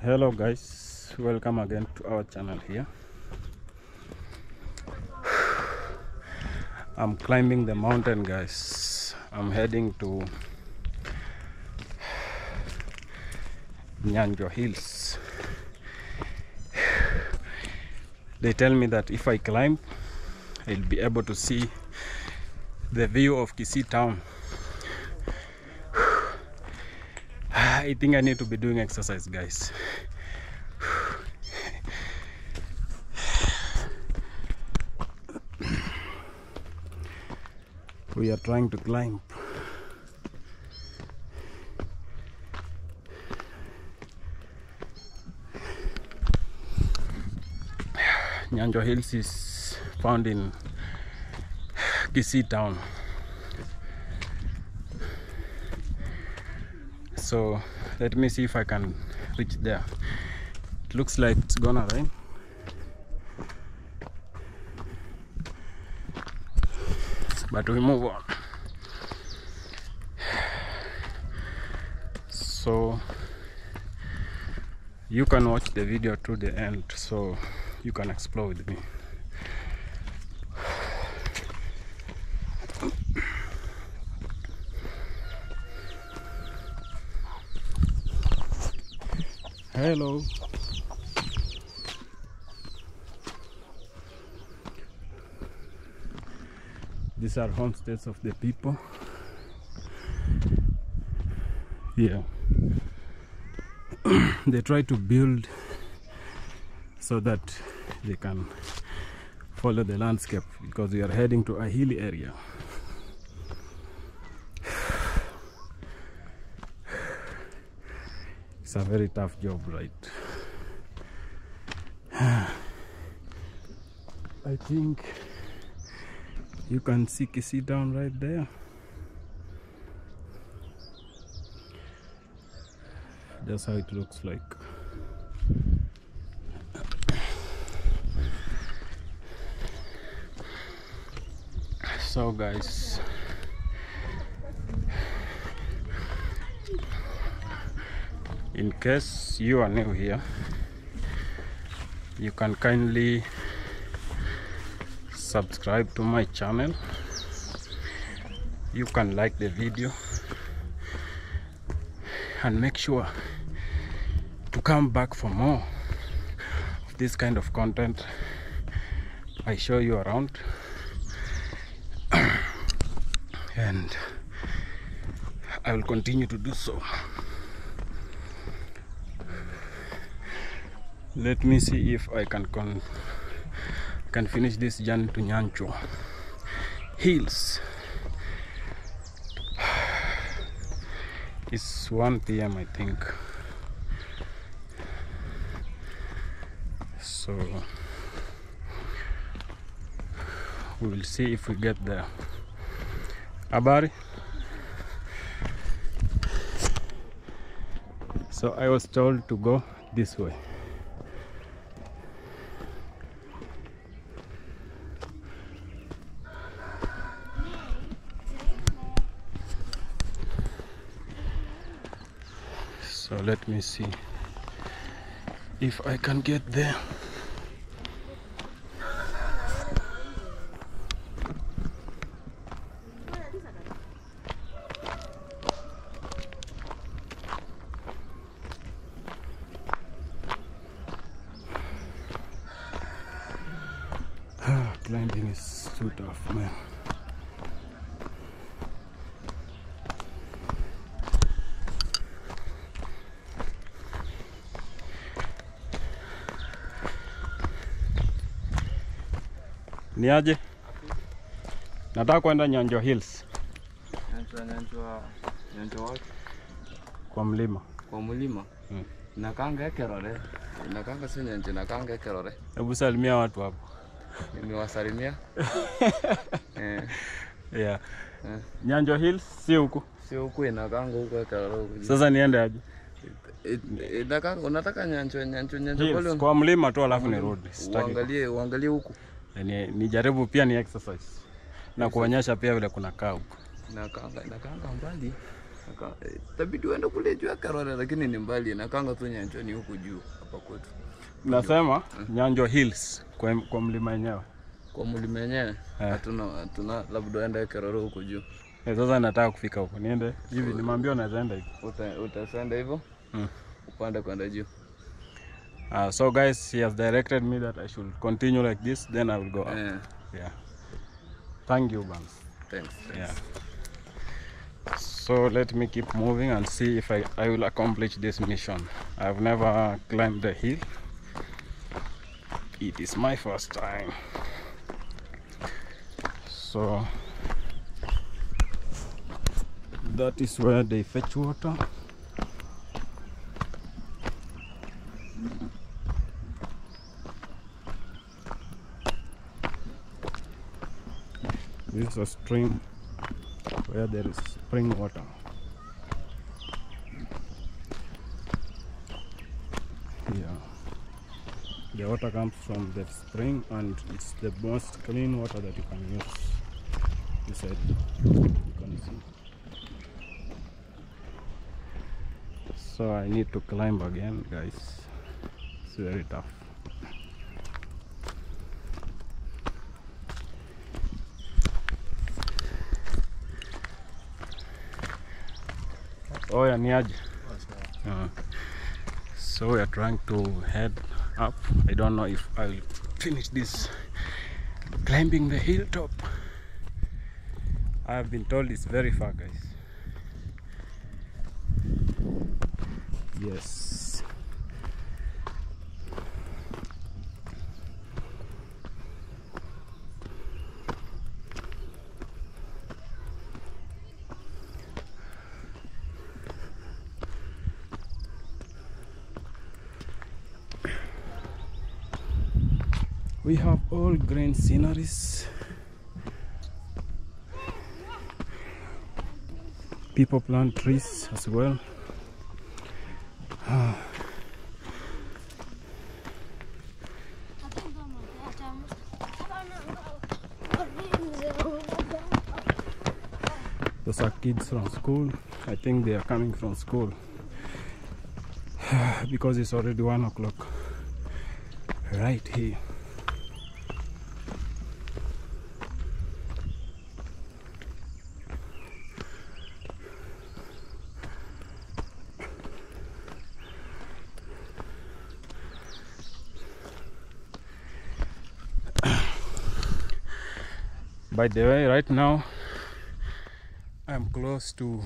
hello guys welcome again to our channel here. I'm climbing the mountain guys. I'm heading to nyanjo hills. They tell me that if i climb i'll be able to see the view of kisi town I think I need to be doing exercise, guys. We are trying to climb. Nyanjo Hills is found in Kisii town. So let me see if I can reach there. It looks like it's gonna rain. But we move on. So you can watch the video to the end so you can explore with me Hello. These are homesteads of the people. Yeah. they try to build so that they can follow the landscape because we are heading to a hilly area. It's a very tough job, right? I think you can see Kisii down right there. That's how it looks like. So guys, in case you are new here you can kindly subscribe to my channel. You can like the video and make sure to come back for more of this kind of content I show you around. And I will continue to do so let me see if I can con can finish this journey to Nyancho Hills. It's 1 p.m. I think. So we will see if we get there. Abari. So I was told to go this way. so let me see if I can get there ni aje nataka kwenda nyanjo hills Nyanjwa, Nyanjwa, Nyanjwa wapi? kwa mlima Kwa mlima. Hmm. Nakanga ekerore. Nakanga si Nyanjwa, nakanga ekerore. hebu salimia watu hapo Nimewasalimia. eh, yeah. eh. nyanjo hills si huko. Sio huko inakanga huko ekerore huku. sasa niende aje I- unataka Nyanjwa, Nyanjwa, Nyanjwa kwa mlima tu alafu nirudi Uangalie uangalie huku. Ni, jaribu pia ni exercise na kuonyesha pia vile kuna kaa huko Nakanga mbali. Eh, tabidi uende kule juu ya Karore, lakini ni mbali. Nakanga tu Nyanjo ni huku juu hapa kwetu. Nasema Nyanjo Hills kwa, kwa mlima yenyewe. Kwa mlima yenyewe Eh. hatuna hatuna, labda uende Karore huku juu. Eh, sasa nataka kufika huko. Niende hivi, nimeambiwa naweza enda hivi. Uta- Utasenda hivyo Mm. upande kwenda juu. Uh, so guys, he has directed me that I should continue like this, then I will go up. Eh, Yeah. Thank you, Bans. thanks. Yeah. So let me keep moving and see if I, I will accomplish this mission. I've never climbed the hill. It is my first time. So that is where they fetch water. This is a stream where there is spring water. Yeah. The water comes from the spring and it's the most clean water that you can use. You said you can see. So I need to climb again guys. It's very tough. Oh ni aje? Uh, so we are trying to head up. I don't know if I will finish this climbing the hilltop. I have been told it's very far, guys. Yes. Green sceneries. People plant trees as well. Those are kids from school. I think they are coming from school because it's already one o'clock right here. By the way, right now I'm close to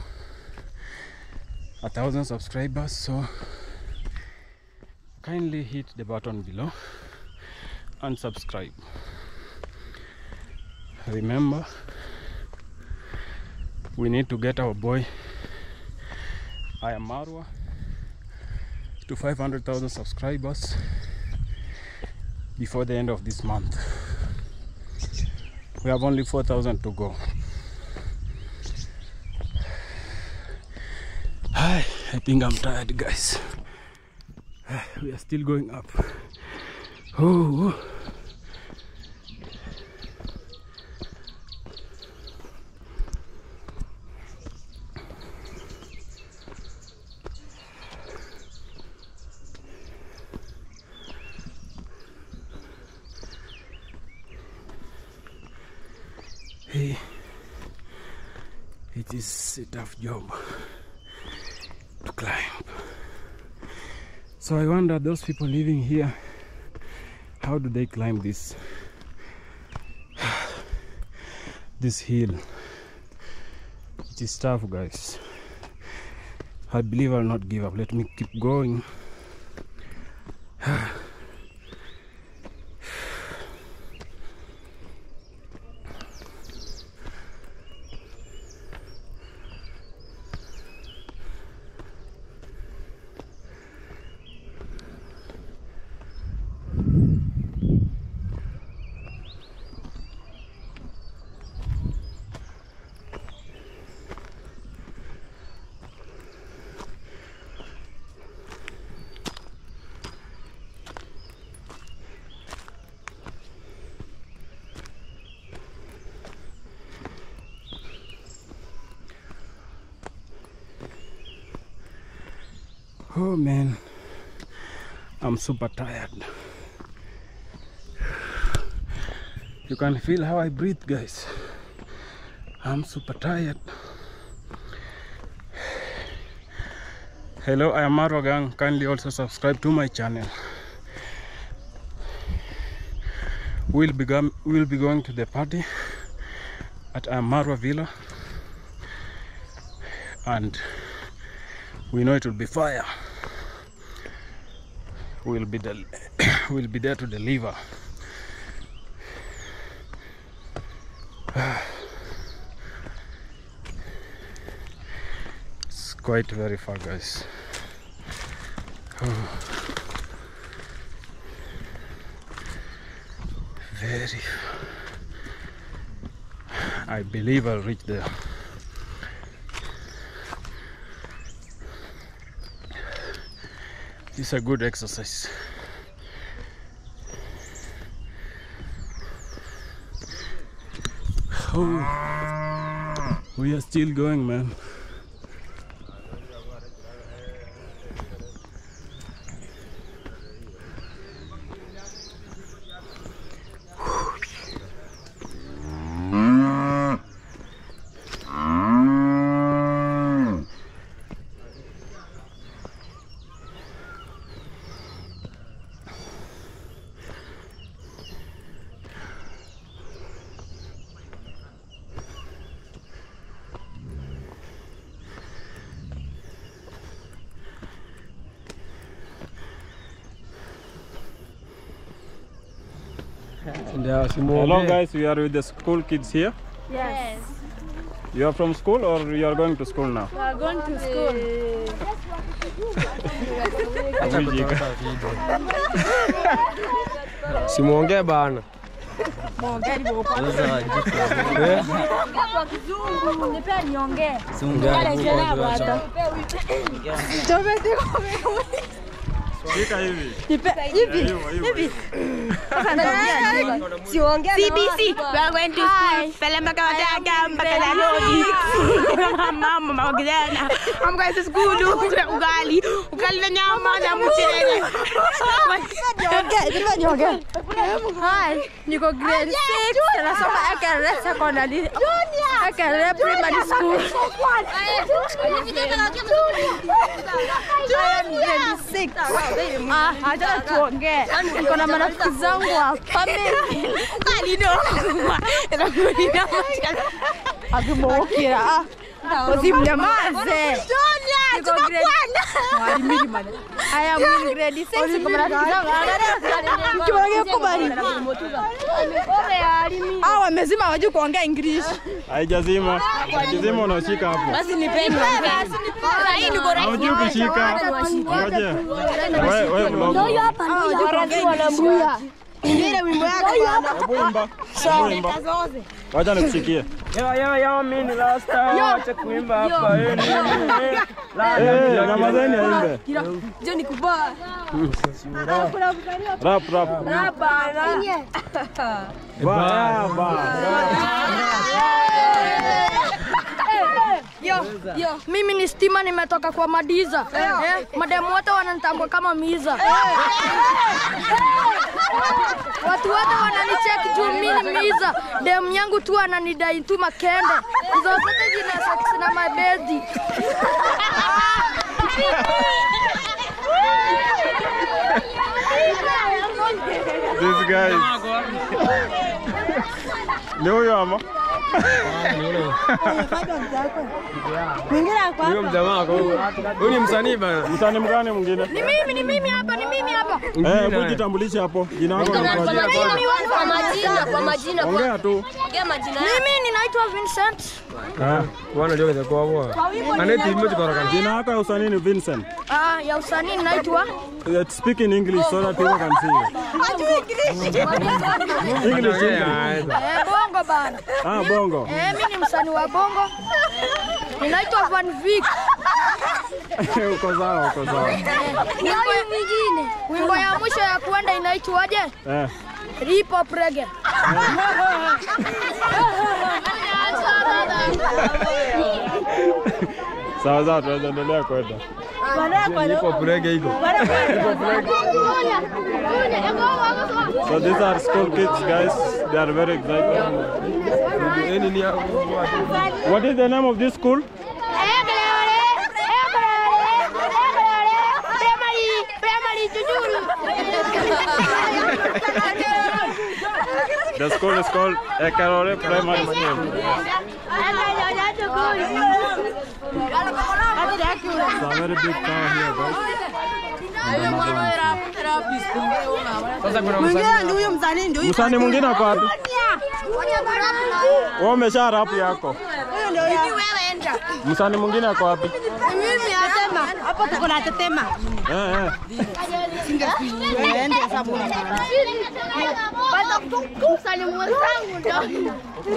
a thousand subscribers, so kindly hit the button below and subscribe. Remember, we need to get our boy I am Marwa to 500,000 subscribers before the end of this month. We have only 4,000 to go. Hi, I think I'm tired, guys. Ah, we are still going up. Oh, oh. Hey, it is a tough job to climb. So I wonder those people living here, how do they climb this this hill? It is tough, guys. I believe I'll not give up. Let me keep going. Super tired. You can feel how I breathe, guys. I'm super tired. Hello, I am Marwa Gang. Kindly also subscribe to my channel. We'll be, we'll be going to the party at uh, Amarwa Villa, and we know it will be fire. We'll be del- we'll be there to deliver. It's quite very far, guys. Very. I believe I'll reach there. It's a good exercise. Oh, we are still going, man. Hello, guys. We are with the school kids here. Yes. You are from school or you are going to school now? We are going to school. Simuongee bana. Kwa kizungu. Nipea niongee. Shika hivi. CBC, we are going to school. Pele mpaka wataka mpaka Nairobi. Mama mawagiliana. I'm going to school. Kuna ugali. Ugali na nyama na mchele. Hi, niko grade 6 nasoma Ekere Secondary. Primary School. I am grade 6. Ah, acha tuongee. Niko na marafiki zangu hapa mimi. Ugali no. Usimnyamaze. I am in grade 6 mkiongea kubali. Hao wamezima hawajui kuongea English. Haijazima. Kizima unashika hapo. Basi nipeni. Hii niko rais. Hawajui kushika. Ngoja. Wewe wewe mdogo. Ndio hapa ndio wanambuya. Ndio wimbo yako. Hebu imba. Hebu imba. Wacha nikushikie. Yo yo yo, mimi ni rasta. Acha kuimba hapa. Eh, nini? Eh, Ramadhani aimbe. Joni kubwa. Rap rap. Ba ba. Yo, yo. Mimi ni Stima nimetoka kwa Madiza. Eh, mademu wote wananitambua kama Miza. Watu wote wananicheki juu mimi ni Miza. Demu yangu tu ananidai tu makende. Hizo zote zina socks na mabedi. This guy. Ne oluyor ama? Huyo mjamaa wako huyo. Huyu ni msanii bana. Msanii mgani mwingine? Ni mimi, ni mimi hapa, ni mimi hapa. Eh, hebu jitambulishe hapo. Jina lako na Kwa majina, kwa majina, kwa Ongea tu. ongea majina. Mimi ninaitwa Vincent. Ah, Bwana ndio kwa kwa bwana. Aneti imoja kwa rakani. Jina lako ya usanii ni Vincent. Ah, ya usanii ninaitwa Let's Speak in English so that people can see you. English, English. eh, Bongo bana. Ah, bongo. Eh, mimi ni msanii wa Bongo. Ninaitwa Van Vic. uko sawa, uko sawa. Wimbo mwingine. Wimbo ya mwisho ya kuenda inaitwaje? Eh. Hip hop reggae. Sawa sawa, tunaendelea kwenda. Ipo purege iko. So these are school kids, guys. They are very excited. What is the name of this school? The school is called Ekerore Primary School. It's a very big town here, guys. And another one. Sasa kuna msanii. huyu msanii ndio huyu. Msanii mwingine ako wapi? Wewe umesha rap yako. Msanii mwingine ako wapi? Tetema. Hapo tuko na tetema. Eh eh. Singeende sababu. Baada kumsalimu wenzangu ndo.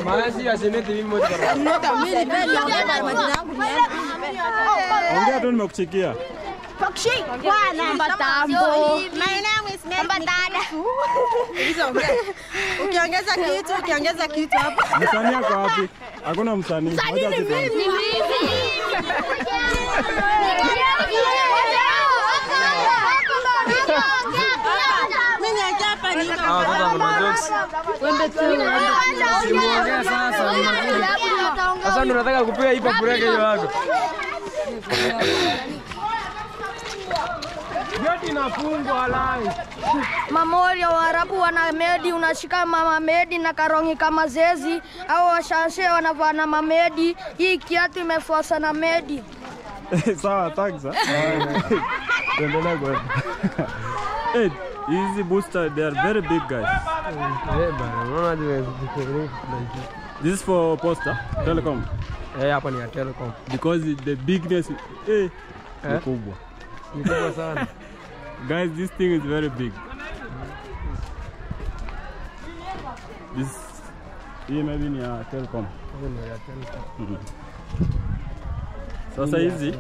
Maana si asemete mimi moja kama. Nota mimi bali ongea na majina yangu. Ongea tu nimekusikia. Pakshi bwana mbatambo. My name is Mary. Mbatada. Ukiongeza kitu, ukiongeza kitu hapo. Msanii ako wapi? Hakuna msanii. Msanii ni mimi. Yeah. Simuongea sasa. Sasa ndo nataka kupiga hii papureke hiyo yako. Geti inafungwa lai. Mamoria Waarabu wana medi, unashika mama medi na karongi kama zezi, au washashe wanavaa na mamedi. Hii kiatu imefuasa na medi. Sawa, thanks. Tuendelee kwenda. Hey, hizi booster they are very big guys. Eh bana, unaona This is for poster telecom Eh hapa ni ya Telecom. because the bigness eh, ni kubwa. Ni kubwa sana. Guys, this thing is very big. This hii maybe ni ya telecom. Hiyo ni ya Telecom. Sasa hizi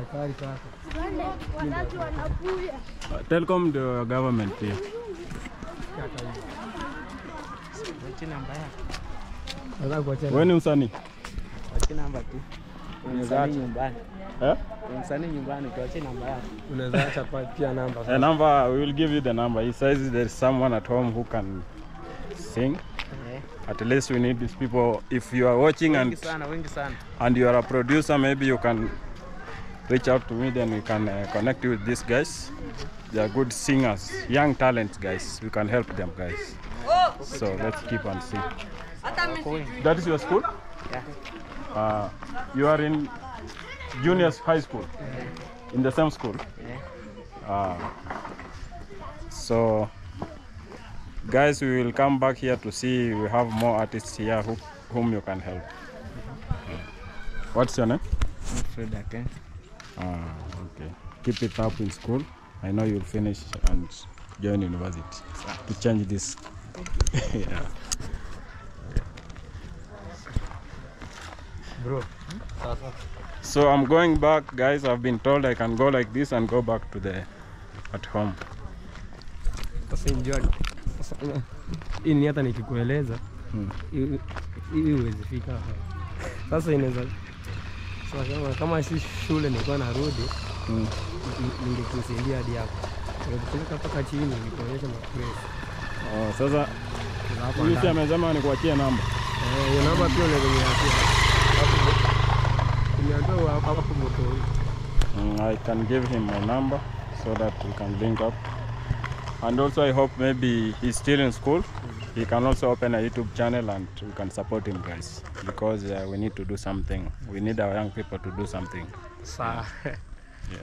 telecom ndio government pia. Wewe ni msanii? namba tu. Acha. nyumbani. Eh? Msanii nyumbani tuachie namba yako. Unaweza acha pia namba. A number, we will give you the number. He says there is someone at home who can sing. At least we need these people. If you are watching and and you are a producer, maybe you can reach out to me. Then we can uh, connect you with these guys. They are good singers, young talents, guys. We can help them, guys. So let's keep on see. That is your school. Uh, you are in junior high school. In the same school. Yeah. Uh, so, guys, we will come back here to see. We have more artists here who, whom you can help. What's your name? Fred Aken. Ah, okay. Keep it up in school. I know you'll finish and join university to change this. yeah. Bro. So I'm going back, guys. I've been told I can go like this and go back to the at home. Sasa enjoy. Sasa hii ni hata nikikueleza Hmm. fika. Sasa inaweza kama, kama si shule nilikuwa narudi ni- ningekusaidia hadi hapo. Nikupeleka mpaka chini nikuonyesha mapresi. Oh, sasa Yusi amesema nikuachie namba. Eh, hiyo namba pia unaweza niachia. Hapo Niambia hapo hapo moto. Mm, I can give him my number so that we can link up. And also, I hope maybe he's still in school. He can also open a YouTube channel and we can support him, guys, because uh, we need to do something. We need our young people to do something. Sawa. Yeah.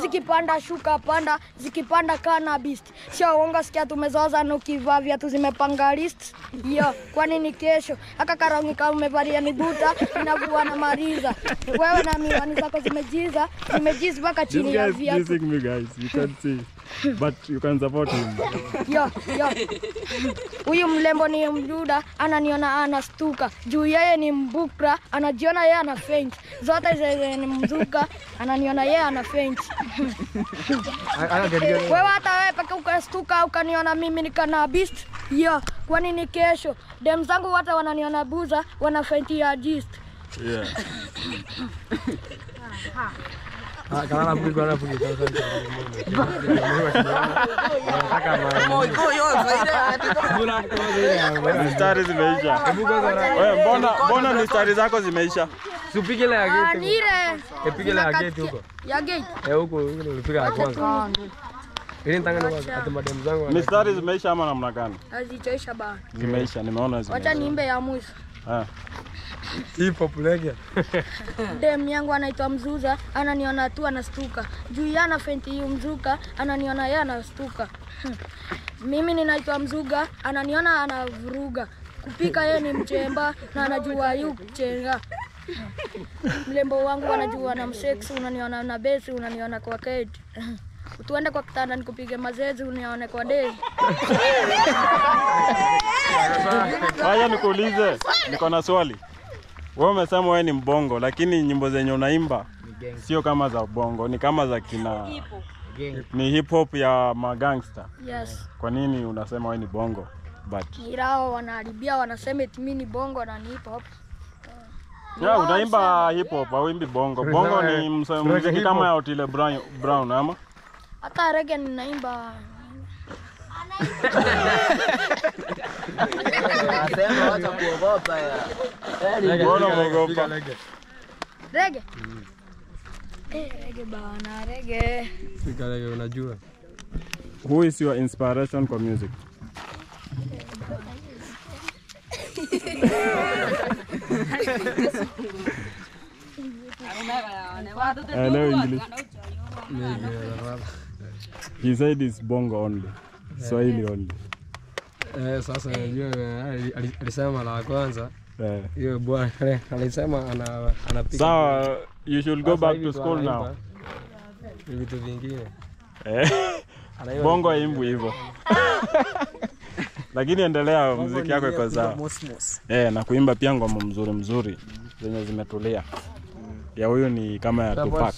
Zikipanda shuka panda, zikipanda cannabis. Sio uongo, sikia tumezoza na ukivaa viatu zimepanga list. Yo, kwani ni kesho? Aka karangi kama umevalia ni buta, inakuwa na mariza. Wewe na miwani zako zimejiza, zimejiza mpaka chini ya guy is viatu. dissing me, guys. You can see. but you can support him. yo yo. Huyu mlembo ni mduda ananiona anastuka. Juu yeye ni mbukra anajiona yeye ana faint. Zote zenye ni mzuka ananiona yeye ana faint. Wewe hata wewe paka ukastuka ukaniona mimi nikana beast. Yo kwani ni kesho? Dem zangu wote wananiona buza wana faint ya gist. Yeah. Pugi. Mistari zimeisha. Wewe mbona mbona mistari zako zimeisha? Ah, gate. ni ile Epige ile ya gate huko. ya gate Eh huko huko ulipiga ya kwanza. Ili nitangane kwa ati madem zangu. wana- Mistari zimeisha ama namna gani? hazichaisha bana Zimeisha, nimeona wacha niimbe ya mwisho Ah. pulege. hop dem yangu anaitwa Mzuza, ananiona tu anastuka juu yana fenti hiyo mzuka, ananiona yeye anastuka. Hmm. Mimi ninaitwa Mzuga, ananiona anavuruga. Kupika yeye ni mchemba na anajua yu kuchenga. Mlembo wangu anajua na mseksi, unaniona na besi, unaniona kwa keti. Tuende kwa kitanda nikupige mazezi, unione kwa dei. Wacha nikuulize, niko na swali. Wewe umesema wewe ni mbongo, lakini nyimbo zenye unaimba sio kama za bongo, ni kama za kina ni hip hop ya magangster. Yes. Kwa nini unasema wewe ni bongo? But kirao wanaharibia, wanasema eti mimi ni bongo na ni hip hop. yeah, unaimba hip hop, hauimbi bongo. Bongo ni muziki kama ya Otile Brown, Brown ama Hata rege ninaimba Anasema wacha kuogopa ya. Mbona umeogopa? rege. Rege bana, unajua. Who is your inspiration for music? I know English. He said it's bongo only. Swahili only. Eh, sasa unajua eh, ali- ali- alisema la kwanza Eh. hiyo bwana alisema ana anapiga. Sawa, you should go back to school now. Ni vitu vingine. Eh. Bongo imbu hivyo. Lakini endelea, muziki yako iko sawa. Eh, na kuimba pia ngoma mzuri mzuri zenye zimetulia. Ya huyu ni kama ya Tupac.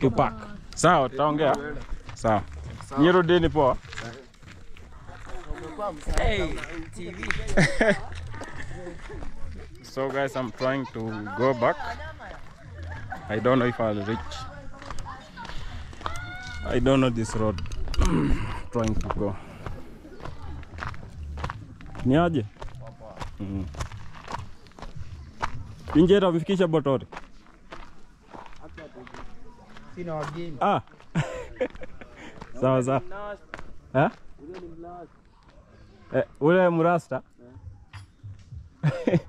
Tupac. Sawa, tutaongea. Sawa. Nyirudini poa. so guys, I'm trying to go back. I don't know if I'll reach. I don't know this road. trying to go. Ni aje? Mm. Inje tafikisha Botori. Sina wageni. Ah. sawa sawa. Eh? Eh, ule mrasta?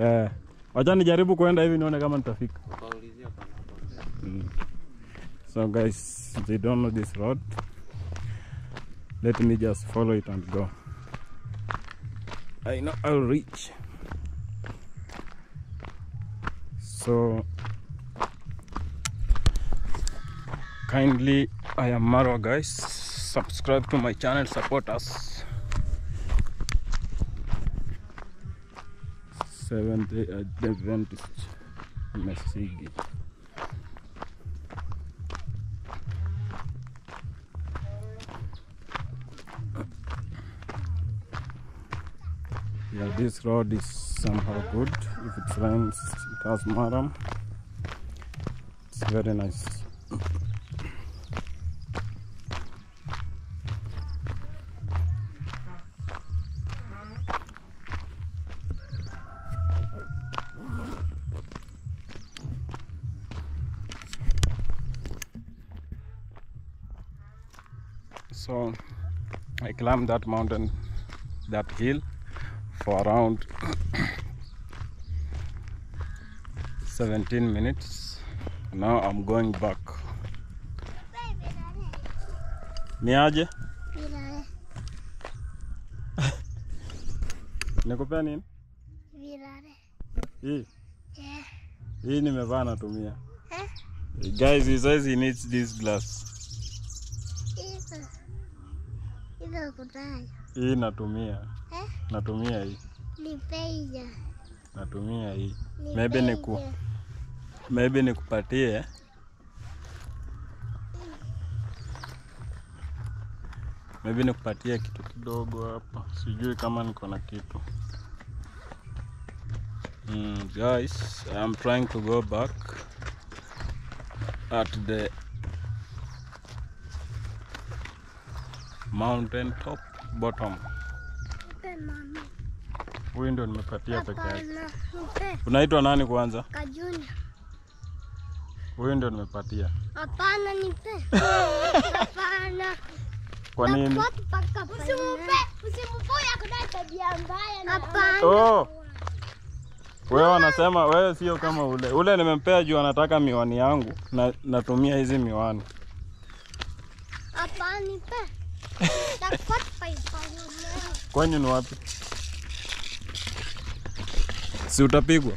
Eh. Wacha nijaribu kuenda hivi nione kama nitafika. Mm. So guys, they don't know this road. Let me just follow it and go. I know I'll reach. So kindly I am Marwa guys. Subscribe to my channel, support us. Seventh Day Adventist Mesigi. Yeah, this road is somehow good. If it rains, it has maram. It's very nice. I climbed that mountain, that hill for around 17 minutes. Now I'm going back. Niaje? Nikupea nini? Virare. Hii. Yeah. Hii nimevaa natumia. Guys, he says he needs this glass. Hii natumia. Eh? Natumia hii. Nipeja. Natumia hii. Maybe niku maybe nikupatie. Maybe nikupatie kitu kidogo hapa. Sijui kama niko na kitu. Mm, guys, I'm trying to go back at the mountain top bottom. Huyu ndio nimepatia peke yake. Unaitwa nani kwanza? Kajuni. Huyu ndio nimepatia. Hapana nipe. Hapana. Kwa nini? Usimpe. Usimpe yakudai tabia mbaya. Hapana. Oh. Wewe wanasema wewe sio kama ule. Ule nimempea juu anataka miwani yangu na natumia hizi miwani. Hapana nipe. Kwenyu ni wapi? Si utapigwa?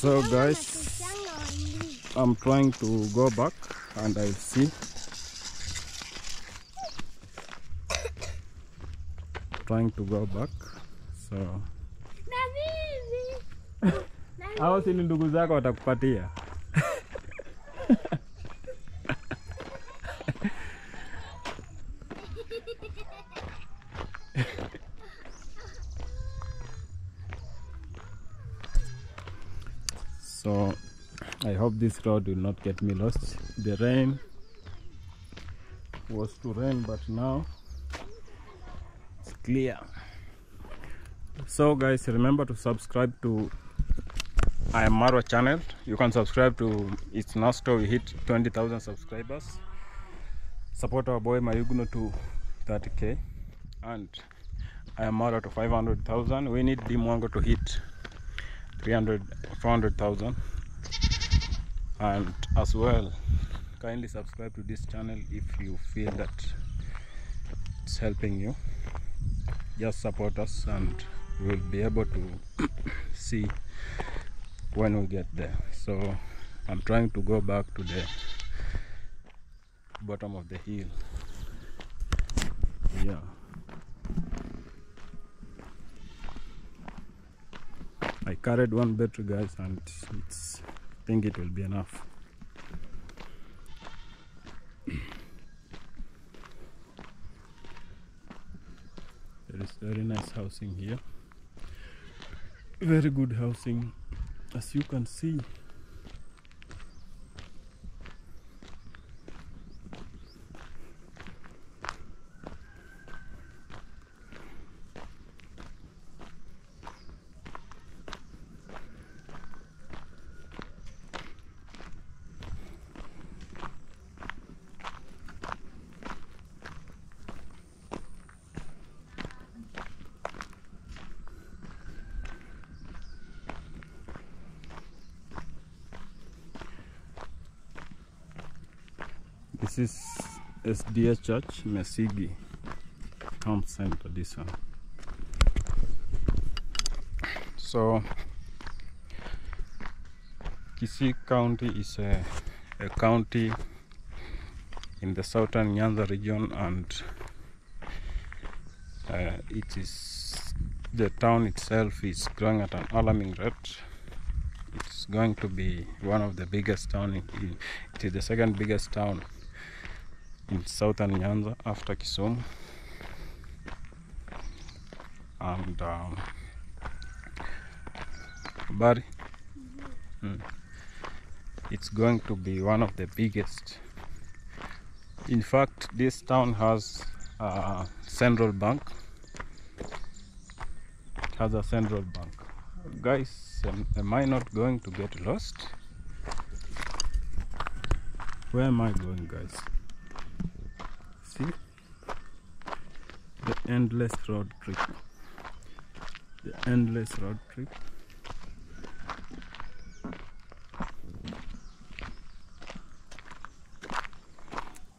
So guys, I'm trying to go back and I'll see. Trying to go back. So Na mimi. hao si ni ndugu zako watakupatia. This road will not get me lost. The rain was to rain, but now it's clear. So guys, remember to subscribe to I am Marwa channel. You can subscribe to It's Nasto. We hit 20,000 subscribers. Support our boy Mayuguno to 30k. And I am Marwa to 500,000. We need Dee Mwango to hit 300 400,000 and as well kindly subscribe to this channel if you feel that it's helping you. Just support us and we'll be able to see when we get there. So I'm trying to go back to the bottom of the hill. Yeah. I carried one battery guys and it's think it will be enough. There is very nice housing here. Very good housing as you can see This is SDA Church, Mesigi Town Center, this one. So, Kisii County is a, a county in the southern Nyanza region and uh, it is the town itself is growing at an alarming rate it's going to be one of the biggest town in, in- it is the second biggest town in southern Nyanza after Kisumu. And um, Bari. Mm. it's going to be one of the biggest. In fact this town has a central bank. It has a central bank. Guys am, am I not going to get lost? Where am I going guys see? The endless road trip. The endless road trip.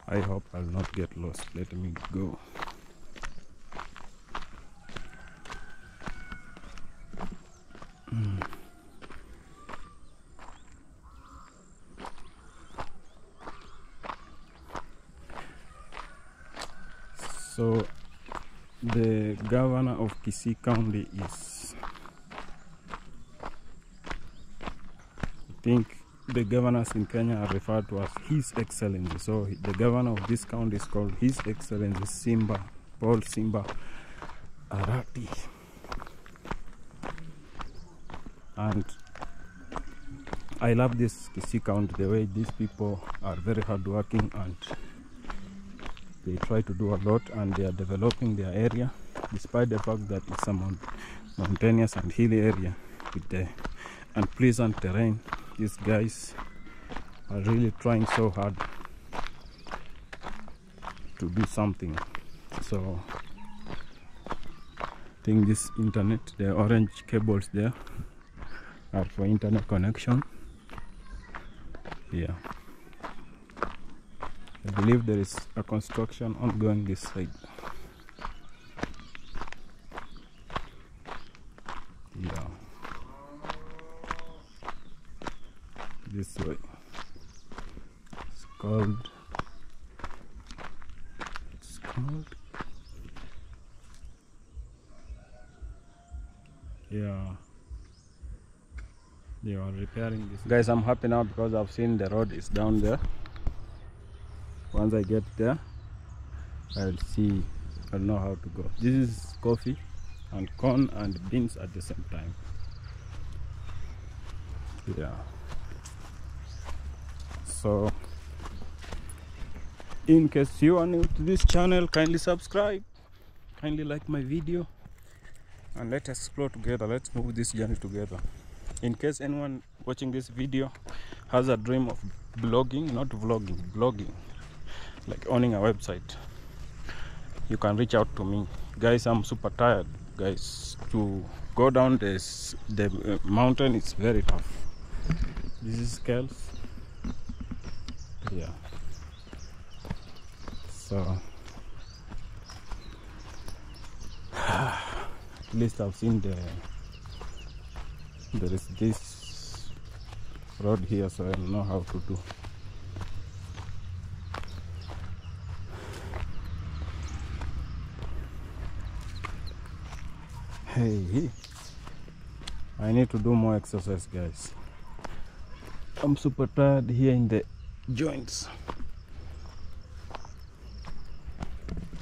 I hope I'll not get lost. Let me go So the of County is I think the governors in Kenya are referred to as His Excellency. So the governor of this county is called His Excellency Simba Paul Simba Arati. And I love this Kisii County, the way these people are very hardworking and they try to do a lot and they are developing their area despite the fact that it's a mount- mountainous and hilly area with the unpleasant terrain. These guys are really trying so hard to do something. So I think this internet, the orange cables there are for internet connection. Yeah. I believe there is a construction ongoing this side. Yeah. This way. It's called. It's called. Yeah. They are repairing this. Guys, I'm happy now because I've seen the road is down there. Once I get there, I'll see, I'll know how to go. This is coffee and corn and beans at the same time. Yeah. So, in case you are new to this channel, kindly subscribe, kindly like my video, and let's explore together. Let's move this journey together. In case anyone watching this video has a dream of blogging, not vlogging, blogging, like owning a website, you can reach out to me. Guys, I'm super tired, guys. To go down this the uh, mountain is very tough. This is scales. Yeah. So at least I've seen the there is this road here so I don't know how to do. Hey I need to do more exercise guys. I'm super tired here in the joints.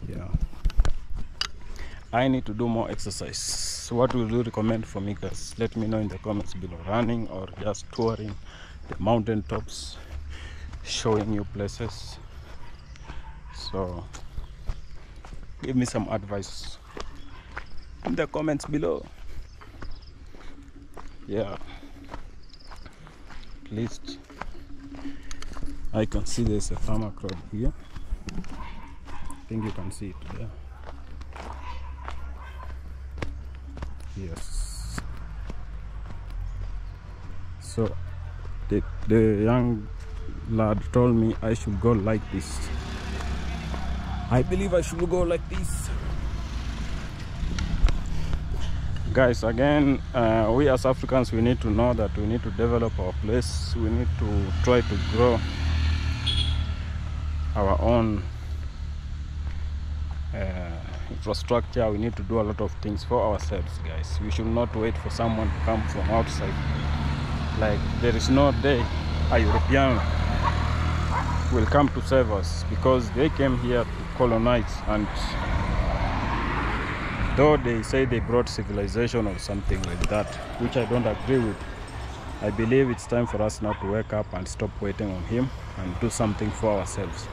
Yeah. I need to do more exercise. What will you recommend for me guys? Let me know in the comments below. Running or just touring the mountain tops, showing you places. So give me some advice in the comments below. Yeah. At least I can see there's a farmer crowd here. I think you can see it there. Yes. So the, the young lad told me i should go like this. I believe i should go like this. Guys again uh, we as africans we need to know that we need to develop our place. We need to try to grow our own uh, infrastructure we need to do a lot of things for ourselves guys. We should not wait for someone to come from outside. Like there is no day a european will come to save us because they came here to colonize and though they say they brought civilization or something like that which i don't agree with i believe it's time for us now to wake up and stop waiting on him and do something for ourselves.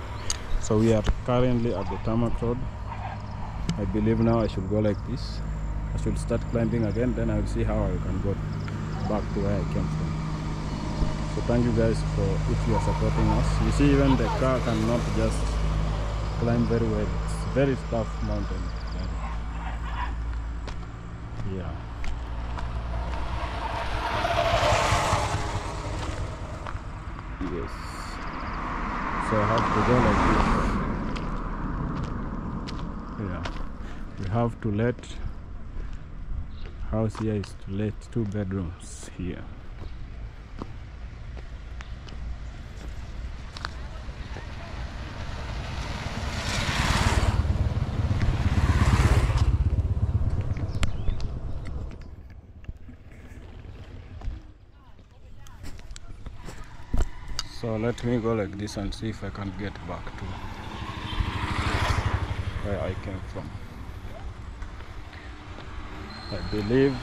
So we are currently at the tarmac road I believe now I should go like this. I should start climbing again, then I'll see how I can go back to where I came from. So thank you guys for if you are supporting us. You see even the car cannot just climb very well. It's very tough mountain. Yeah. Yes. So I have to go like this. have to let house here is to let two bedrooms here So let me go like this and see if I can get back to where I came from. I believe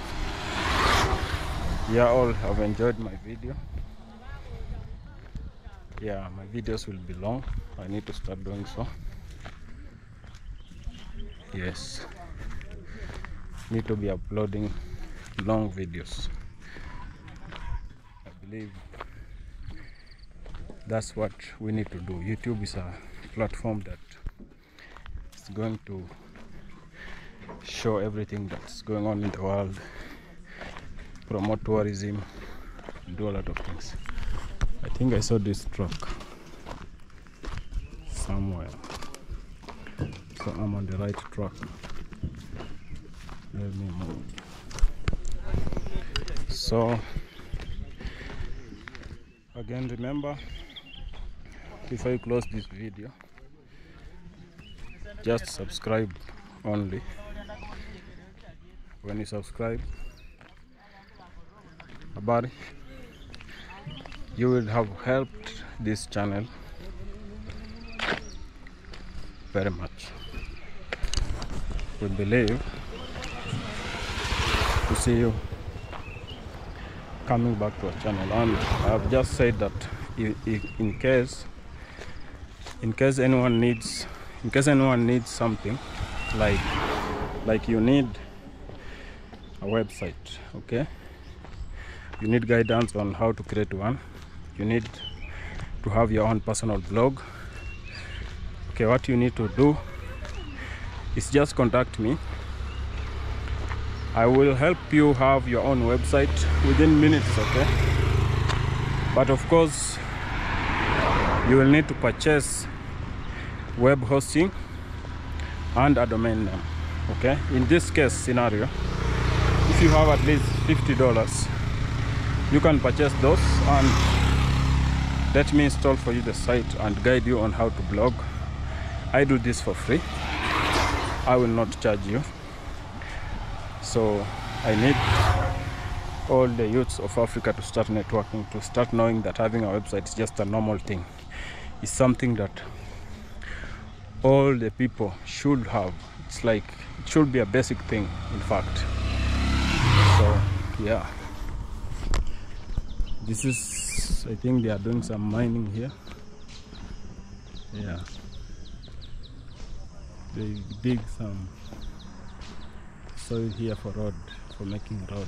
you all have enjoyed my video. Yeah, my videos will be long. I need to start doing so. Yes, need to be uploading long videos. I believe that's what we need to do. YouTube is a platform that is going to show everything that's going on in the world, promote tourism, do a lot of things. I think I saw this truck somewhere. So I'm on the right track. Let me move. So again remember before you close this video just subscribe only when you subscribe habari you will have helped this channel very much. We believe to see you coming back to our channel. And I have just said that in case in case anyone needs in case anyone needs something like like you need a website okay? You need guidance on how to create one. You need to have your own personal blog. Okay what you need to do is just contact me. I will help you have your own website within minutes okay? But of course you will need to purchase web hosting and a domain name okay in this case scenario if you have at least $50 you can purchase those and let me install for you the site and guide you on how to blog I do this for free I will not charge you so I need all the youths of Africa to start networking, to start knowing that having a website is just a normal thing. It's something that all the people should have. It's like should be a basic thing, in fact. So yeah, this is. I think they are doing some mining here. Yeah, they dig some soil here for road for making road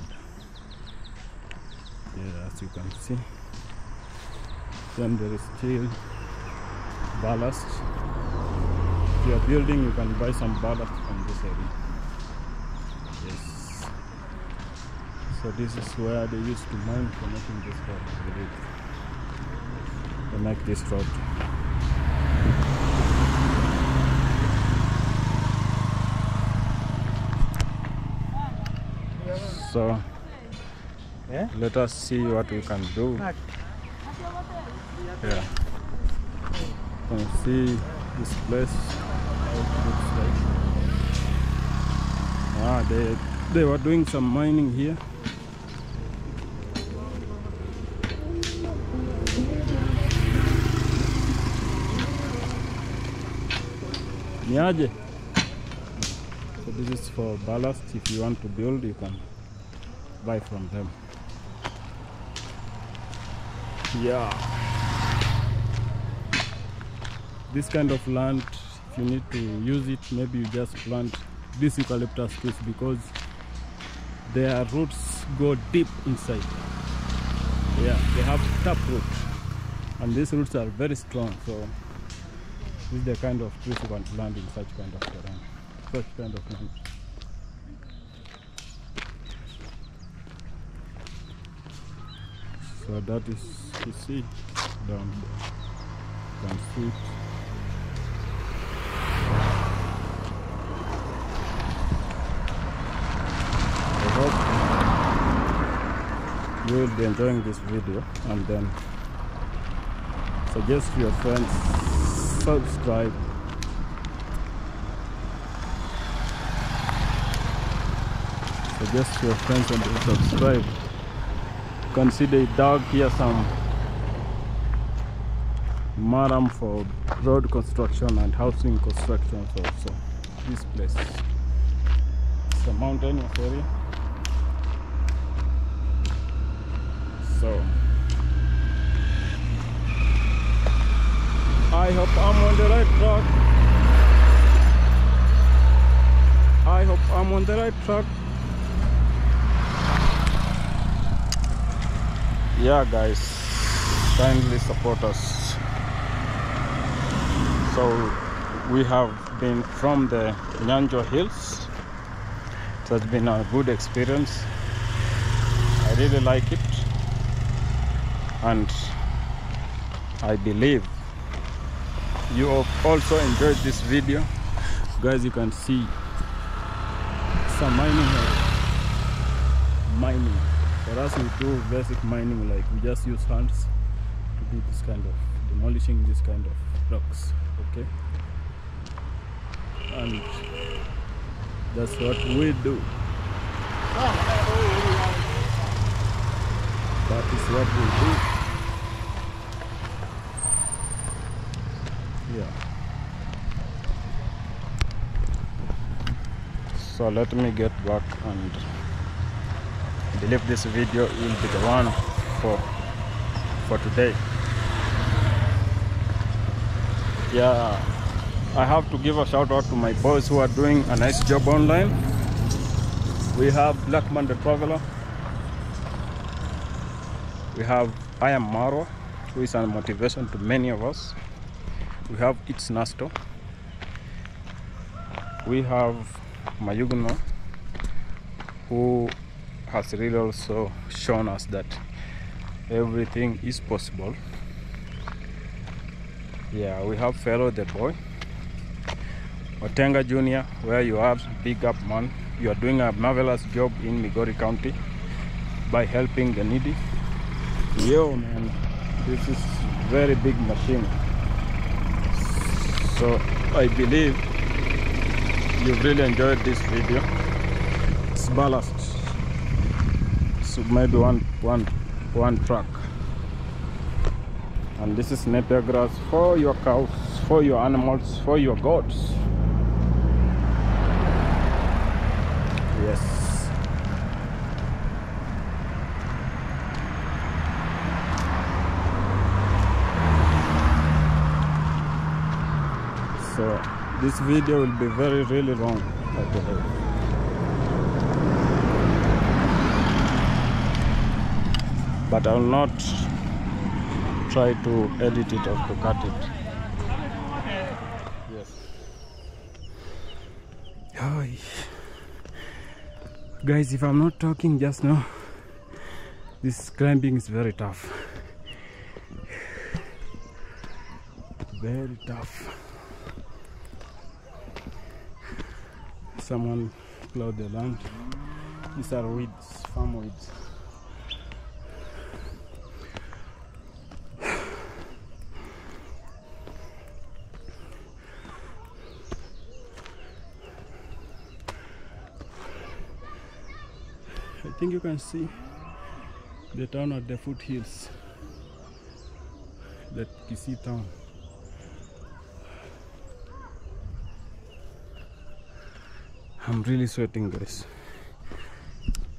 yeah as you can see then there is still ballast if you are building you can buy some ballast from this area yes so this is where they used to mine for making this road I believe. they make this road so Yeah? let us see what we can do. Yeah. You can see this place? How it looks like ah they they were doing some mining here niaje so this is for ballast. If you want to build you can buy from them. Yeah. This kind of land if you need to use it maybe you just plant this eucalyptus trees because their roots go deep inside. Yeah they have tap roots. And these roots are very strong so this is the kind of trees you can plant in such kind of terrain. Such kind of land. So that is you see down there can see it I hope you will be enjoying this video and then suggest to your friends subscribe suggest your friends and subscribe consider dark here some murram for road construction and housing construction also. This place. It's a mountainous area. So I hope I'm on the right track. I hope I'm on the right track. Yeah, guys, kindly support us. So we have been from the Nyanchwa Hills. It has been a good experience. I really like it, and I believe you also enjoyed this video. Guys you can see some mining here. mining. For us we do basic mining like we just use hands to do this kind of demolishing this kind of rocks okay? And that's what we do. That is what we do yeah. So let me get back and believe this video. Will be the one for for today. Yeah. I have to give a shout out to my boys who are doing a nice job online. We have Blackman the Traveler. We have I am Marwa who is a motivation to many of us we have It's Nasto. We have Mayuguno who has really also shown us that everything is possible. Yeah we have fellow the boy. Otenga Junior where you are big up man. You are doing a marvelous job in Migori County by helping the needy. Yo man this is very big machine so I believe you've really enjoyed this video. It's ballast. So maybe one one one truck and this is napier grass for your cows for your animals for your goats yes so this video will be very really long. But I will not try to edit it or to cut it. Yes. Guys if I'm not talking just now this climbing is very tough. Very tough someone plowed the land. These are weeds farm weeds. I think you can see the town at the foothills that Kisii town I'm really sweating guys.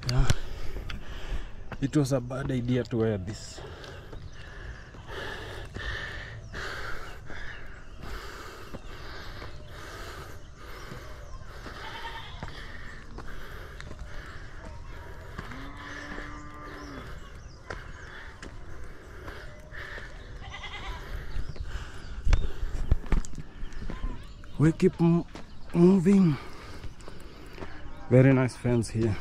Yeah. It was a bad idea to wear this. We keep moving very nice fence here.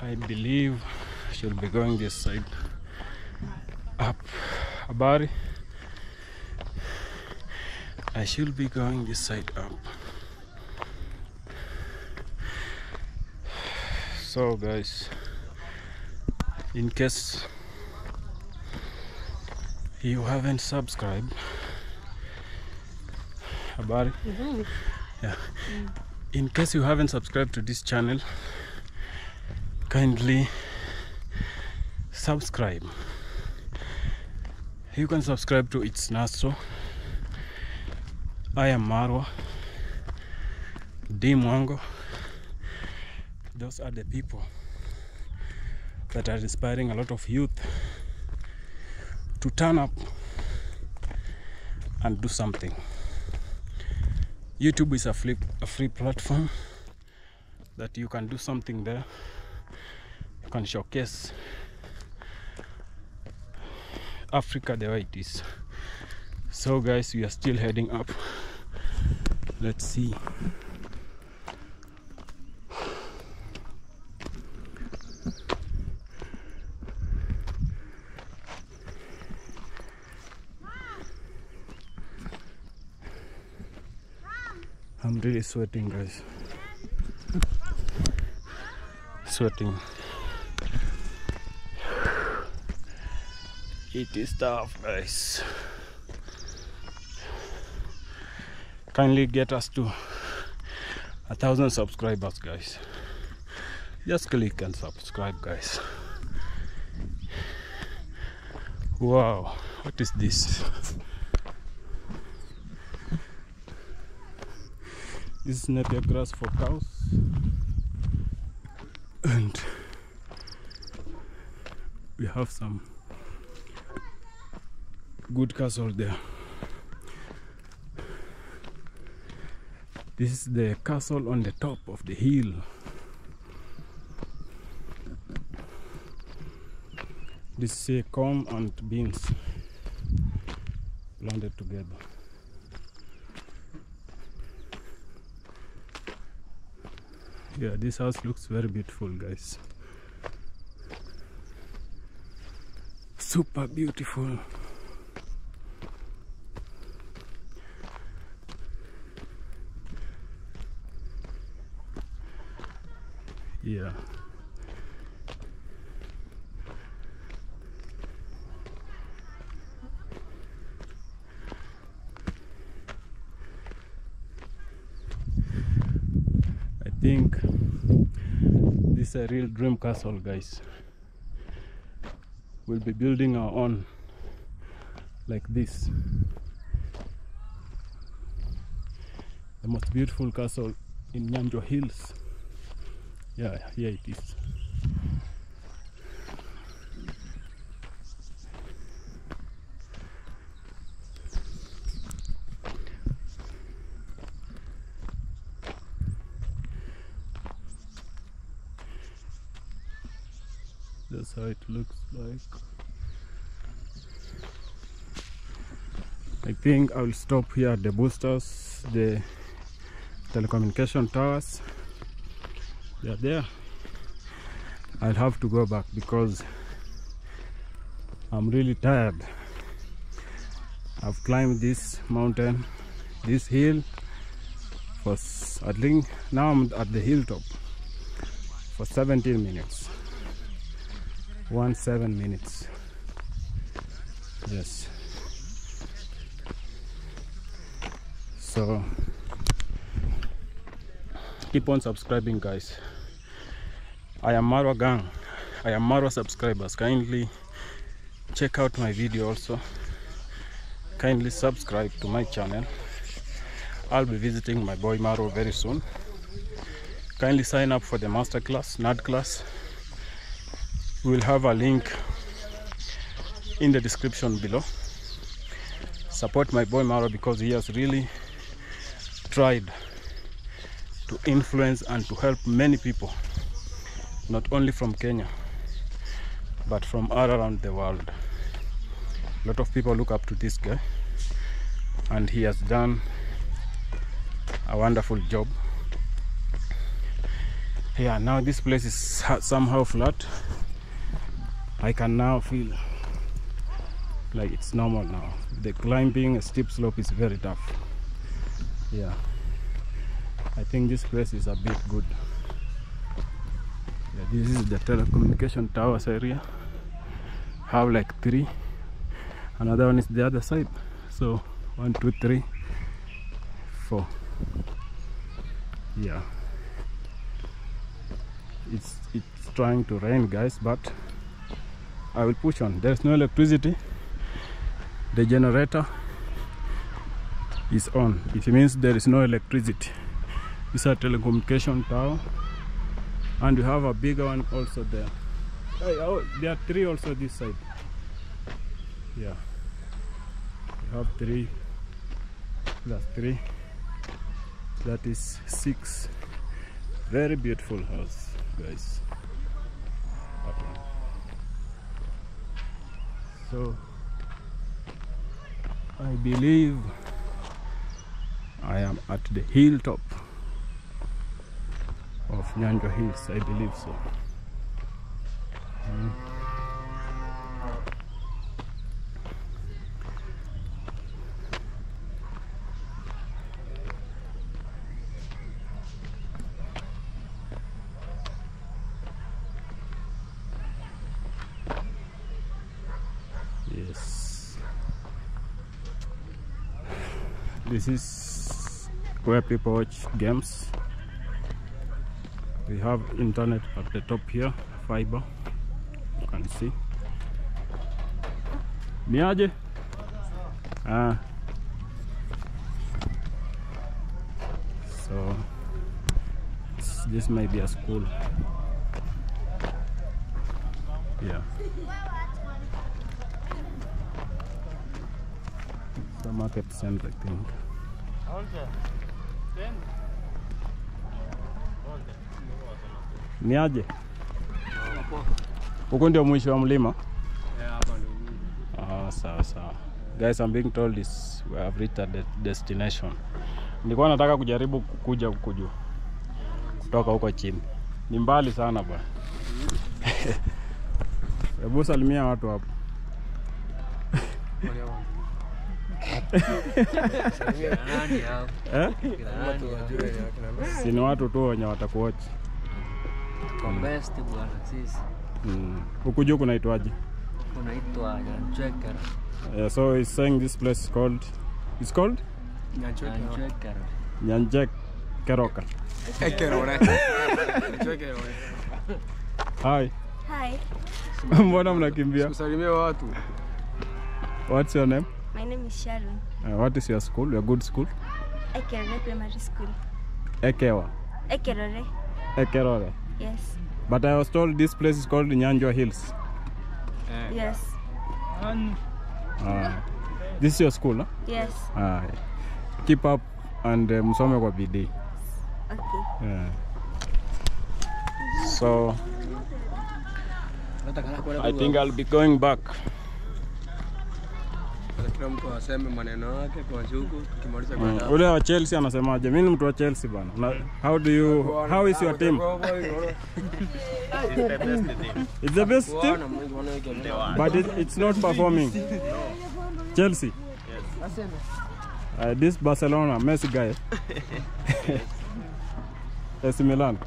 I believe she'll be going this side up Abari I should be going this side up so guys in case you haven't subscribed, habari. Mm-hmm. Yeah. In case you haven't subscribed to this channel, kindly subscribe. You can subscribe to It's Nasto. I am Marwa. D Mwango. Those are the people that are inspiring a lot of youth to turn up and do something. YouTube is a free, a free platform that you can do something there. You can showcase Africa the way it is. So, guys, we are still heading up. Let's see. I'm really sweating, guys. Sweating. It is tough, guys. Kindly get us to a thousand subscribers, guys. Just click and subscribe, guys. Wow, what is this? This is napier grass for cows. And we have some good castle there. This is the castle on the top of the hill. This is corn and beans blended together. Yeah, this house looks very beautiful, guys. Super beautiful. Yeah. I think this is a real dream castle, guys. We'll be building our own like this. The most beautiful castle in Nyanchwa Hills. Yeah, here it is. That's how it looks like. I think I'll stop here at the boosters, the telecommunication towers. They are there. I'll have to go back because I'm really tired. I've climbed this mountain, this hill for I think now I'm at the hilltop for 17 minutes. One seven minutes. Yes. So keep on subscribing guys. I am Marwa Gang. I am Marwa subscribers. Kindly check out my video also. Kindly subscribe to my channel. I'll be visiting my boy Maro very soon. Kindly sign up for the masterclass, NerdClass. We'll have a link in the description below. Support my boy Maro because he has really tried to influence and to help many people, not only from Kenya, but from all around the world. A lot of people look up to this guy, and he has done a wonderful job. Yeah, now this place is somehow flat. I can now feel like it's normal now. The climbing a steep slope is very tough. Yeah. I think this place is a bit good. Yeah, this is the telecommunication towers area. Have like three. another one is the other side. So one two three four. Yeah. It's it's trying to rain guys but I will push on. There's no electricity. The generator is on it means there is no electricity. It's a telecommunication tower and we have a bigger one also there. Oh, there are three also this side. Yeah. We have three. Plus three. That is six. Very beautiful house guys. So I believe I am at the hilltop of Nyanchwa Hills I believe so Mm. Yes. This is where people watch games. We have internet at the top here, fiber. You can see. Niaje? Ah. So this- may be a school. Yeah. A market center, I think. Ni aje? Huko ndio mwisho wa mlima? Ah, sawa sawa. Guys, I'm being told this we have reached a de destination. Nilikuwa nataka kujaribu kuja huku juu. Kutoka huko chini. Ni mbali sana bwana. Hebu salimia watu hapo. Eh? Si ni watu tu wenye watakuwatch. best bwana sisi Mm. Huku juu kunaitwaje? Kunaitwa Nyanchwekera Yeah, so he's saying this place is called it's called Nyanchwekera Ekerore. Keroka. Hi. Hi, Mbona mnakimbia? Usalimie watu. What's your name? my name is Sharon. Uh, what is your school? Your good school? Ekerore Primary School. Ekewa. Ekerore, Ekerore. Yes, But I was told this place is called Nyanjwa Hills. yes, Uh, this is your school, huh? yes, Uh, keep up and uh, msome kwa bidii. okay. Yeah. So I think I'll be going back. Kila mtu aseme maneno yake kwa huku tukimaliza Mm. Ule wa Chelsea anasemaje? Mimi ni mtu wa Chelsea bana. Na, how do you how is your team? It's the best team, but it, it's not performing. Chelsea. Uh, this Barcelona Messi guy. AC Milan.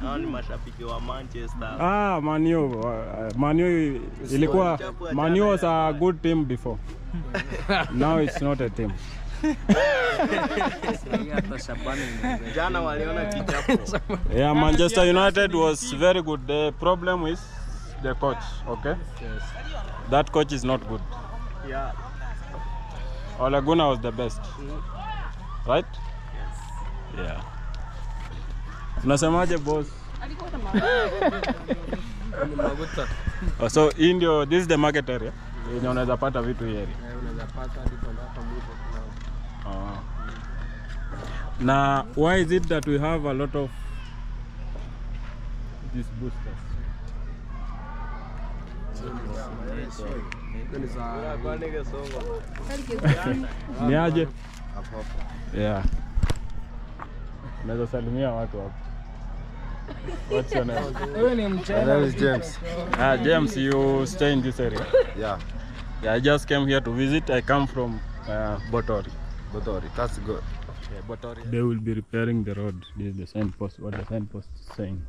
Hao ni mashabiki wa Manchester. Ah, Manu. Uh, Manu ilikuwa Manu was a good team before. Now it's not a team. Jana waliona kichapo. Yeah, Manchester United was very good. The problem is the coach, okay? Yes. That coach is not good. Yeah. Ole Gunnar was the best. Right? Yeah. Unasemaje boss? Oh, so hii ndio this is the market area yenye unaweza pata vitu hii area. Eh, Unaweza pata hadi kwenda hapa mwisho. Oh. Na why is it that we have a lot of these boosters? Ni aje? Yeah. Unaweza salimia watu hapo. What's your name? Wewe My name is James. Ah, James, you stay in this area? Yeah, Yeah, I just came here to visit. I come from uh, Botori. Botori. That's good. Yeah, Botori. They will be repairing the road. This is the signpost. What the signpost is saying.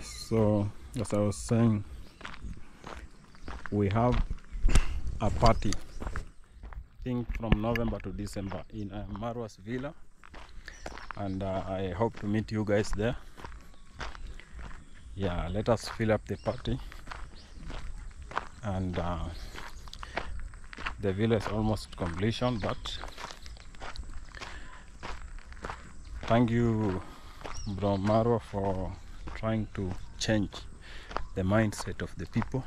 So, as I was saying, we have a party, I think from November to December in uh, Marwa's Villa, and uh, I hope to meet you guys there. Yeah, let us fill up the party, and uh, the villa is almost completion, but thank you, Bro Marwa, for trying to change the mindset of the people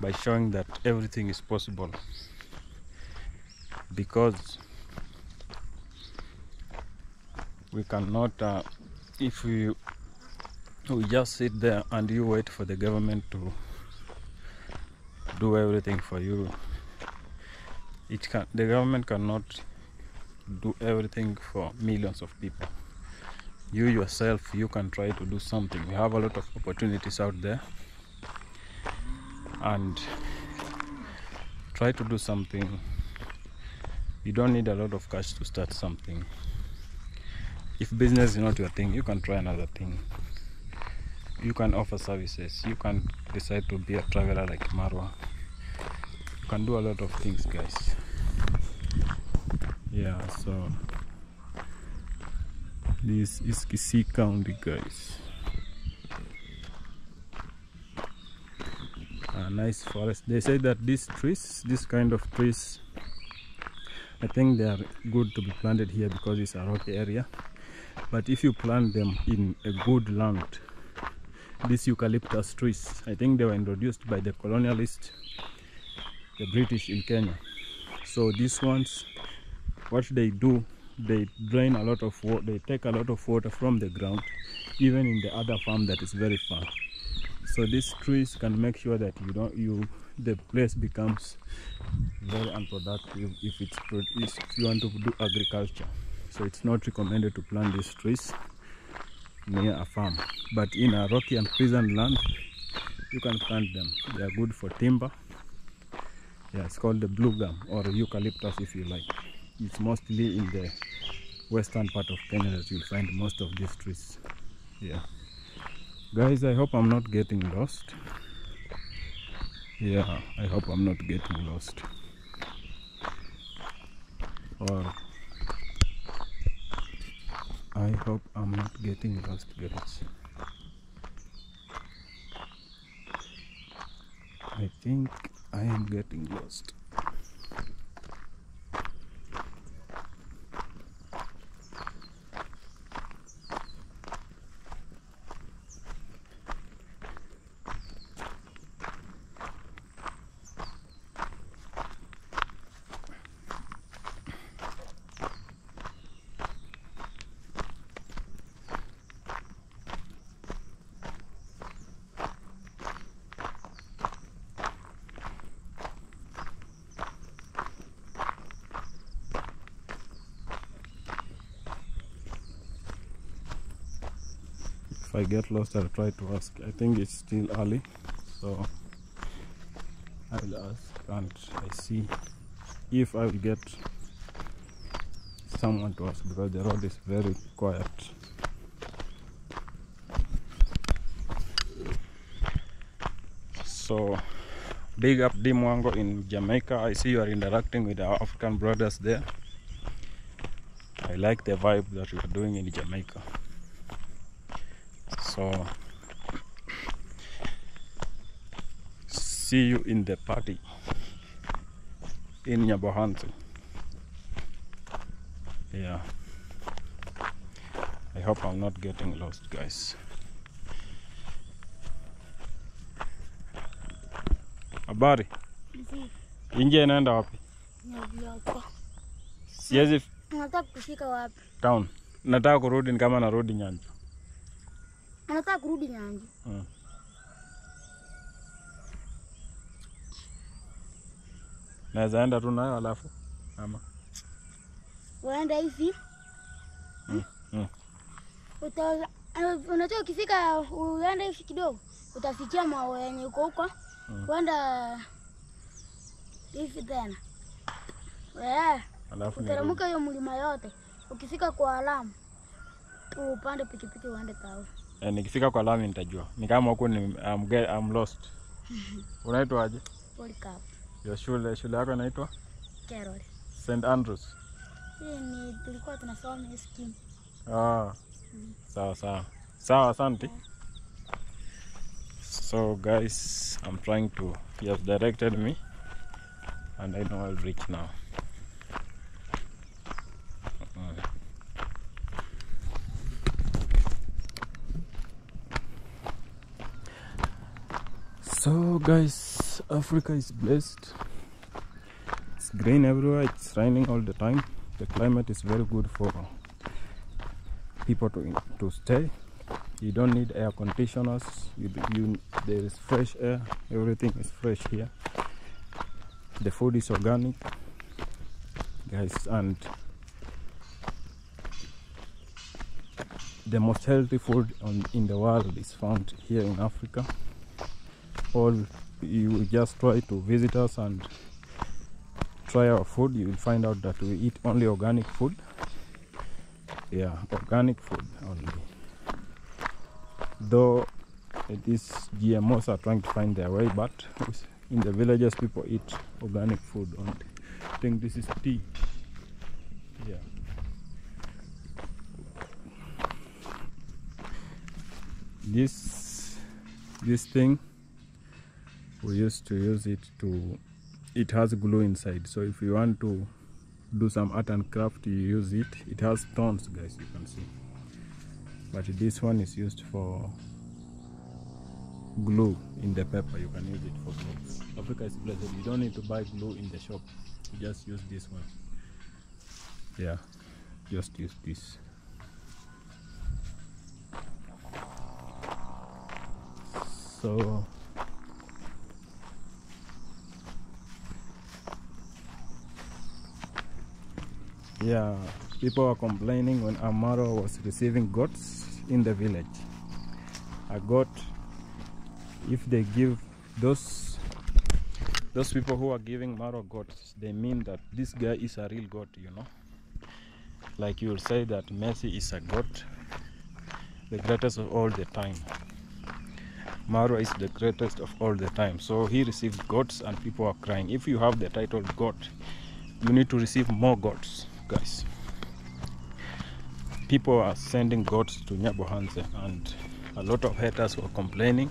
by showing that everything is possible. Because we cannot uh, if we we just sit there and you wait for the government to do everything for you it can the government cannot do everything for millions of people you yourself you can try to do something. We have a lot of opportunities out there. And try to do something. You don't need a lot of cash to start something. If business is not your thing you can try another thing. You can offer services. You can decide to be a traveler like marwa. You can do a lot of things guys. Yeah so this is Kisii County guys a nice forest. They say that these trees this kind of trees I think they are good to be planted here because it's a rocky area. But if you plant them in a good land these eucalyptus trees I think they were introduced by the colonialists the British in Kenya. So these ones what they do they drain a lot of water they take a lot of water from the ground even in the other farm that is very far. So these trees can make sure that you don't you the place becomes very unproductive if it's if you want to do agriculture. So it's not recommended to plant these trees near a farm. But in a rocky and pleasant land you can plant them. They are good for timber. Yeah it's called the blue gum or eucalyptus if you like it's mostly in the western part of Kenya that you'll find most of these trees. Yeah. Guys I hope I'm not getting lost. Yeah I hope I'm not getting lost. Or I hope I'm not getting lost guys. I think I am getting lost if I get lost I'll try to ask. I think it's still early so I'll ask and I see if I will get someone to ask because the road is very quiet. So big up Dee Mwango in Jamaica. I see you are interacting with our African brothers there. I like the vibe that you are doing in Jamaica so see you in the party in Nyabohansi yeah. I hope I'm not getting lost guys. Habari? Inje inaenda wapi? Siwezi Unataka kufika wapi? town. Nataka kurudi kama narudi nyanjo Kurudi Nyanji? mm. naweza enda tu nayo alafu ama Uende hivi mm. Mm. uta eh, unajua ukifika uende hivi kidogo utafikia mawe yenye uko huko Mm. uenda hivi tena eh, uteremka hiyo mlima yote ukifika kwa alamu upande pikipiki uende tao Eh, nikifika kwa lami nitajua. Ni kama huku ni I'm, get, I'm lost. Unaitwa aje? Polycarp. Your shule shule yako inaitwa Carol. St Andrews. Hii ni tulikuwa tunasoma scheme. Ah. Sawa sawa. Sawa, asante. So guys, I'm trying to he has directed me and I know I'll reach now. So guys, Africa is blessed. It's green everywhere, it's raining all the time. The climate is very good for people to, to stay. You don't need air conditioners. You, you, there is fresh air. Everything is fresh here. The food is organic, guys, and the most healthy food on, in the world is found here in Africa. All you just try to visit us and try our food. You will find out that we eat only organic food. Yeah, organic food only. Though these GMOs are trying to find their way, but in the villages people eat organic food only. I think this is tea. Yeah. This this thing we used to use it to it has glue inside. So if you want to do some art and craft you use it. It has thorns guys you can see. But this one is used for glue in the paper. You can use it for glue. Africa is blessed. You don't need to buy glue in the shop. You just use this one. Yeah just use this. So yeah people were complaining when amaro was receiving goats in the village a goat if they give those those people who are giving Marwa goats they mean that this guy is a real goat you know like you will say that messi is a goat the greatest of all the time Marwa is the greatest of all the time. So he received gods and people are crying. If you have the title God, you need to receive more gods, guys. People are sending gods to Nyabohanse and a lot of haters were complaining.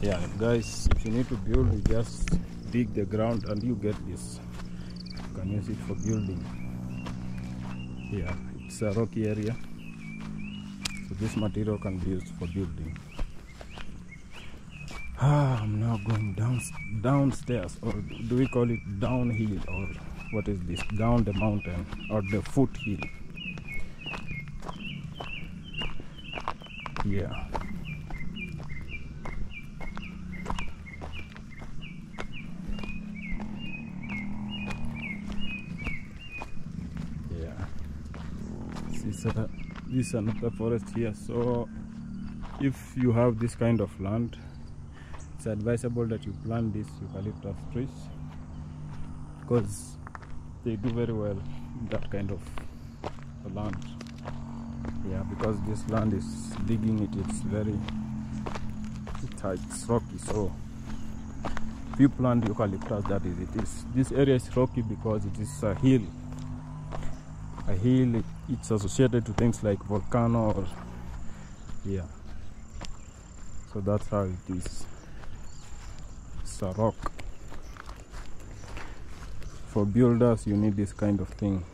Yeah, guys, if you need to build, you just dig the ground and you get this. You can use it for building. Yeah, it's a rocky area. So this material can be used for building. Ah, I'm now going down downstairs, or do we call it downhill, or what is this? Down the mountain or the foothill? Yeah. Yeah. This is, another forest here. So, if you have this kind of land, it's advisable that you plant these eucalyptus trees because they do very well in that kind of land. Yeah because this land is digging it it's very tight it's rocky so you plant eucalyptus that is it is this area is rocky because it is a hill. A hill it's associated to things like volcano or yeah. So that's how it is. It's a rock for builders you need this kind of thing.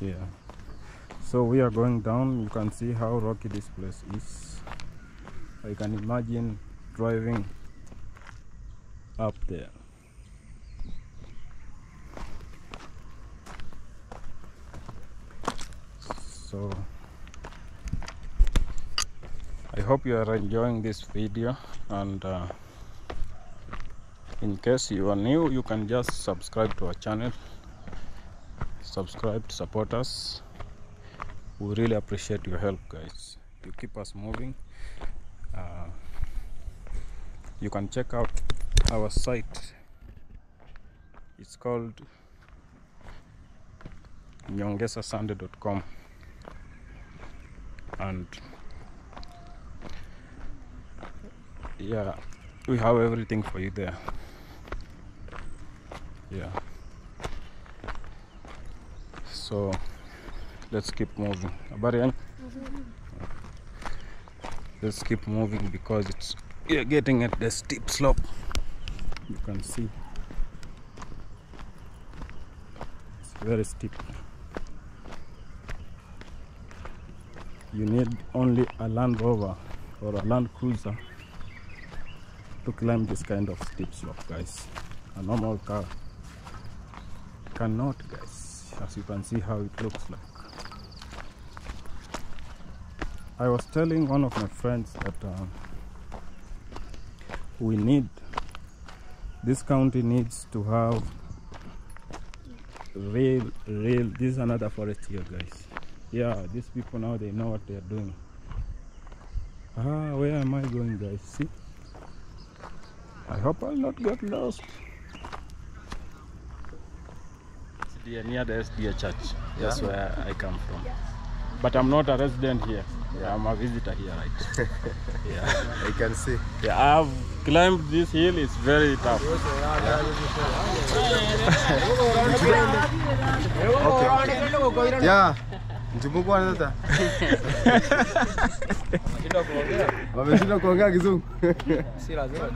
Yeah. So we are going down. You can see how rocky this place is. I can imagine driving up there. So I hope you are enjoying this video and uh, in case you are new you can just subscribe to our channel. Subscribe to support us. We really appreciate your help guys. You keep us moving. Uh, you can check out our site. It's called nyongesasande.com and yeah we have everything for you there yeah. So let's keep moving. Habari mm-hmm. let's keep moving because it's we are getting at the steep slope. You can see. It's very steep. You need only a land rover or a land cruiser to climb this kind of steep slope guys. A normal car cannot guys as you can see how it looks like. I was telling one of my friends that um, we need this county needs to have real real this is another forest here guys. Yeah these people now they know what they are doing. Ah where am I going guys? See? I hope I'll not get lost SDA, near the SDA church. That's where I come from. But I'm not a resident here. Yeah, I'm a visitor here right? Yeah. I can see. yeah I have climbed this hill. It's very tough. Okay. Yeah. Mchumbuko sasa. Wameshinda kuongea kizungu. Si lazima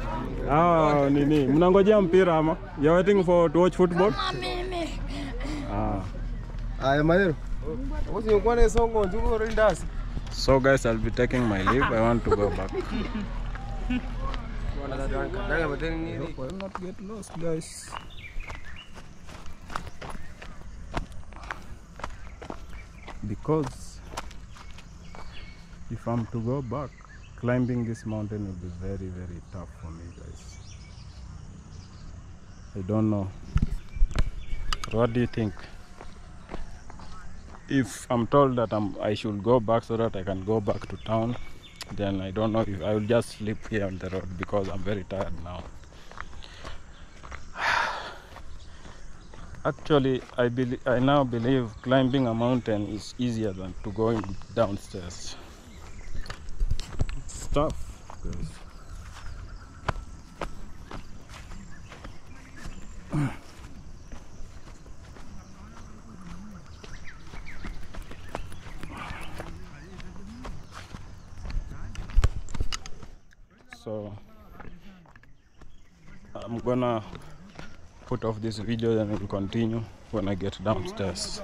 ah nini? Mnangojea mpira ama? You're waiting for to watch football Ah. Aya maneno. Wosi ukwane na songo njuko rindasi. so guys I'll be taking my leave. I want to go back. Will not get lost guys. Because if I'm to go back climbing this mountain will be very very tough for me guys. I don't know what do you think if I'm told that I'm, I should go back so that I can go back to town then I don't know if I will just sleep here on the road because I'm very tired now Actually, I believe I now believe climbing a mountain is easier than to going downstairs. It's tough. So I'm gonna put off this video and we'll continue when I get downstairs.